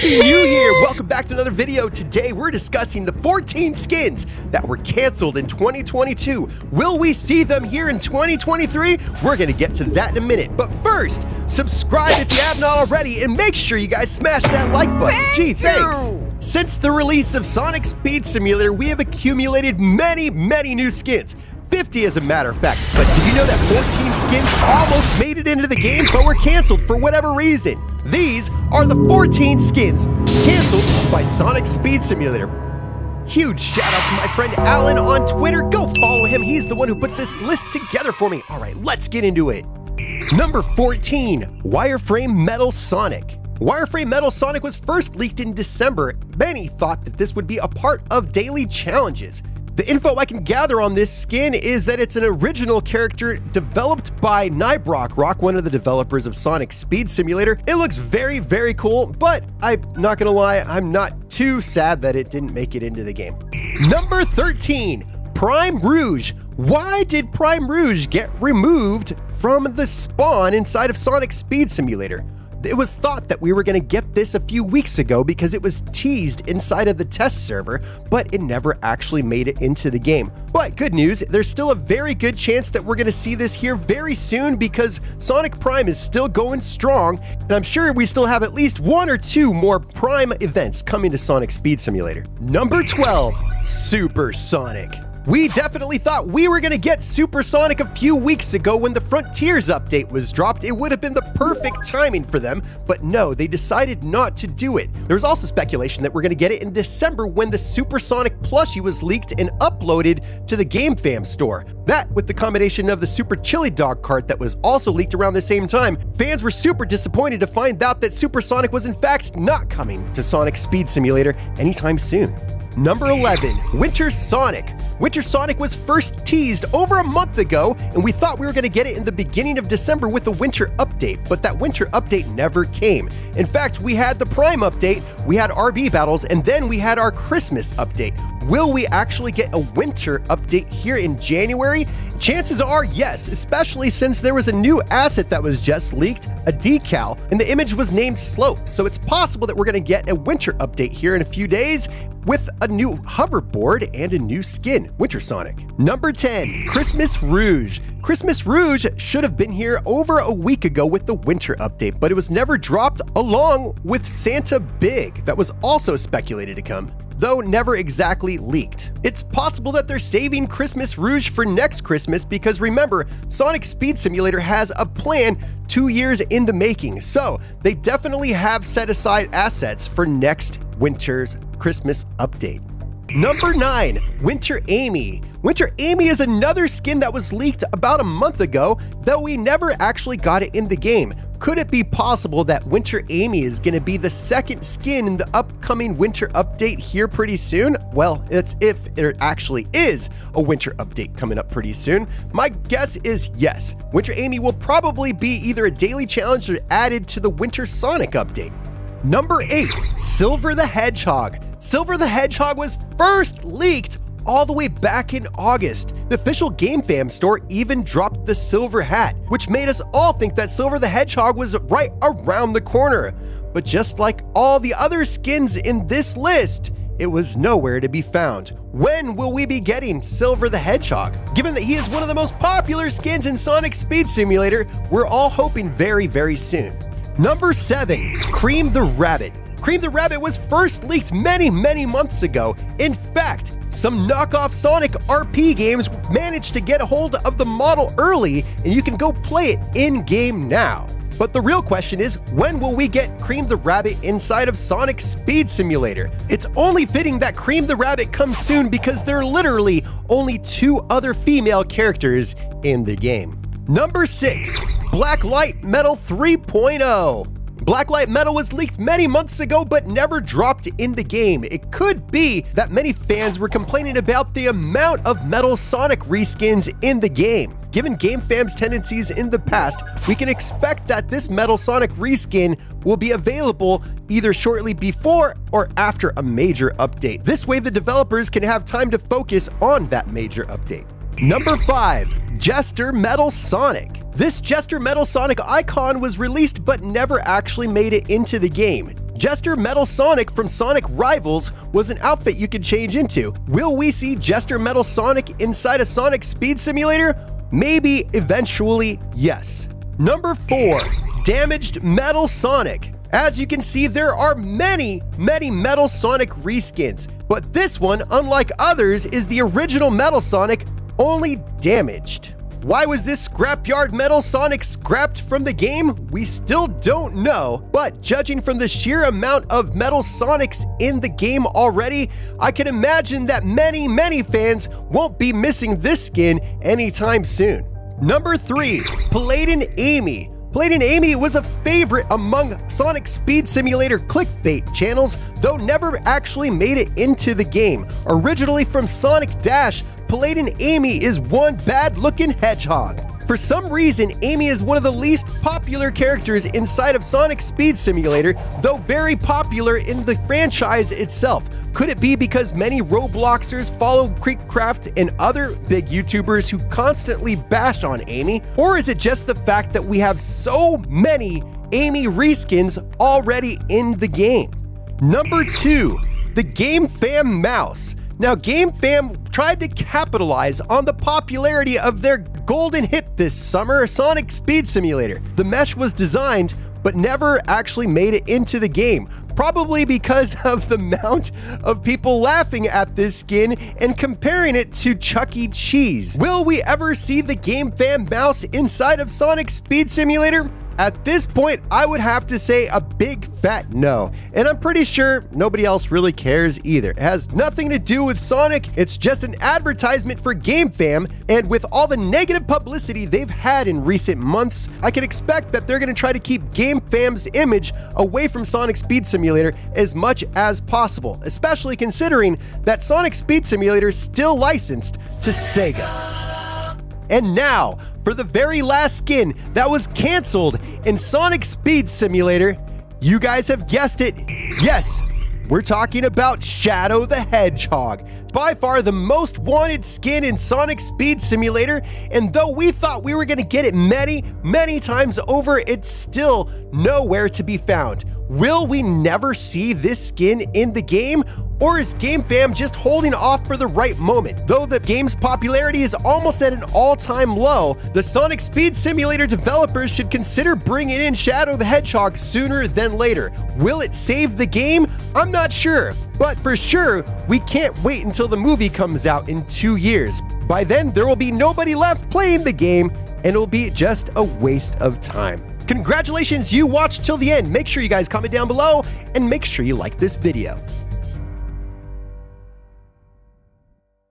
Happy New Year! Welcome back to another video. Today we're discussing the 14 skins that were canceled in 2022. Will we see them here in 2023? We're gonna get to that in a minute. But first, subscribe if you have not already and make sure you guys smash that like button. Thank Gee, thanks. you. Since the release of Sonic Speed Simulator, we have accumulated many, many new skins. 50 as a matter of fact. But did you know that 14 skins almost made it into the game but were canceled for whatever reason? These are the 14 skins canceled by Sonic Speed Simulator. Huge shout out to my friend Alan on Twitter. Go follow him. He's the one who put this list together for me. All right, let's get into it. Number 14, Wireframe Metal Sonic. Wireframe Metal Sonic was first leaked in December. Many thought that this would be a part of daily challenges. The info I can gather on this skin is that it's an original character developed by Nybrock Rock, one of the developers of Sonic Speed Simulator. It looks very, very cool, but I'm not gonna lie, I'm not too sad that it didn't make it into the game. Number 13, Prime Rouge. Why did Prime Rouge get removed from the spawn inside of Sonic Speed Simulator? It was thought that we were going to get this a few weeks ago because it was teased inside of the test server, but it never actually made it into the game. But good news, there's still a very good chance that we're going to see this here very soon because Sonic Prime is still going strong, and I'm sure we still have at least one or two more Prime events coming to Sonic Speed Simulator. Number 12, Super Sonic. We definitely thought we were going to get Supersonic a few weeks ago when the Frontiers update was dropped. It would have been the perfect timing for them, but no, they decided not to do it. There was also speculation that we're going to get it in December when the Supersonic plushie was leaked and uploaded to the GameFam store. That, with the combination of the Super Chili Dog cart that was also leaked around the same time, fans were super disappointed to find out that Supersonic was in fact not coming to Sonic Speed Simulator anytime soon. Number 11, Winter Sonic. Winter Sonic was first teased over a month ago, and we thought we were going to get it in the beginning of December with the winter update, but that winter update never came. In fact, we had the Prime update, we had RB battles, and then we had our Christmas update. Will we actually get a winter update here in January? Chances are yes, especially since there was a new asset that was just leaked, a decal, and the image was named Slope. So it's possible that we're going to get a winter update here in a few days with a new hoverboard and a new skin, Winter Sonic. Number 10, Christmas Rouge. Christmas Rouge should have been here over a week ago with the winter update, but it was never dropped along with Santa Big that was also speculated to come though never exactly leaked. It's possible that they're saving Christmas Rouge for next Christmas because remember, Sonic Speed Simulator has a plan two years in the making, so they definitely have set aside assets for next winter's Christmas update. Number 9, Winter Amy. Winter Amy is another skin that was leaked about a month ago, though we never actually got it in the game. Could it be possible that Winter Amy is going to be the second skin in the upcoming winter update here pretty soon? Well, it's if there actually is a winter update coming up pretty soon. My guess is yes. Winter Amy will probably be either a daily challenge or added to the Winter Sonic update. Number 8, Silver the Hedgehog. Silver the Hedgehog was first leaked all the way back in August. The official GameFam store even dropped the silver hat, which made us all think that Silver the Hedgehog was right around the corner. But just like all the other skins in this list, it was nowhere to be found. When will we be getting Silver the Hedgehog? Given that he is one of the most popular skins in Sonic Speed Simulator, we're all hoping very, very soon. Number 7. Cream the Rabbit. Cream the Rabbit was first leaked many, many months ago. In fact, some knockoff Sonic RP games managed to get a hold of the model early, and you can go play it in game now. But the real question is, when will we get Cream the Rabbit inside of Sonic Speed Simulator? It's only fitting that Cream the Rabbit comes soon because there are literally only two other female characters in the game. Number 6. Blacklight Metal 3.0 Blacklight Metal was leaked many months ago but never dropped in the game. It could be that many fans were complaining about the amount of Metal Sonic reskins in the game. Given game GameFam's tendencies in the past, we can expect that this Metal Sonic reskin will be available either shortly before or after a major update. This way the developers can have time to focus on that major update. Number 5. Jester Metal Sonic this Jester Metal Sonic icon was released but never actually made it into the game. Jester Metal Sonic from Sonic Rivals was an outfit you could change into. Will we see Jester Metal Sonic inside a Sonic Speed Simulator? Maybe eventually, yes. Number 4. Damaged Metal Sonic. As you can see, there are many, many Metal Sonic reskins, but this one, unlike others, is the original Metal Sonic, only damaged. Why was this scrapyard Metal Sonic scrapped from the game? We still don't know, but judging from the sheer amount of Metal Sonics in the game already, I can imagine that many, many fans won't be missing this skin anytime soon. Number 3. Paladin Amy Paladin Amy was a favorite among Sonic Speed Simulator clickbait channels, though never actually made it into the game. Originally from Sonic Dash, Paladin Amy is one bad looking hedgehog. For some reason, Amy is one of the least popular characters inside of Sonic Speed Simulator, though very popular in the franchise itself. Could it be because many Robloxers follow Creekcraft and other big YouTubers who constantly bash on Amy? Or is it just the fact that we have so many Amy reskins already in the game? Number 2. The Game Fam Mouse. Now, Game Fam tried to capitalize on the popularity of their golden hit this summer, Sonic Speed Simulator. The mesh was designed but never actually made it into the game, probably because of the amount of people laughing at this skin and comparing it to Chuck E. Cheese. Will we ever see the Game Fam mouse inside of Sonic Speed Simulator? At this point, I would have to say a big fat no, and I'm pretty sure nobody else really cares either. It has nothing to do with Sonic, it's just an advertisement for GameFam, and with all the negative publicity they've had in recent months, I can expect that they're going to try to keep GameFam's image away from Sonic Speed Simulator as much as possible, especially considering that Sonic Speed Simulator is still licensed to Sega. And now, for the very last skin that was canceled in Sonic Speed Simulator, you guys have guessed it. Yes, we're talking about Shadow the Hedgehog, by far the most wanted skin in Sonic Speed Simulator, and though we thought we were to get it many, many times over, it's still nowhere to be found. Will we never see this skin in the game? Or is GameFam just holding off for the right moment? Though the game's popularity is almost at an all-time low, the Sonic Speed Simulator developers should consider bringing in Shadow the Hedgehog sooner than later. Will it save the game? I'm not sure. But for sure, we can't wait until the movie comes out in two years. By then, there will be nobody left playing the game, and it'll be just a waste of time. Congratulations, you watched till the end. Make sure you guys comment down below, and make sure you like this video.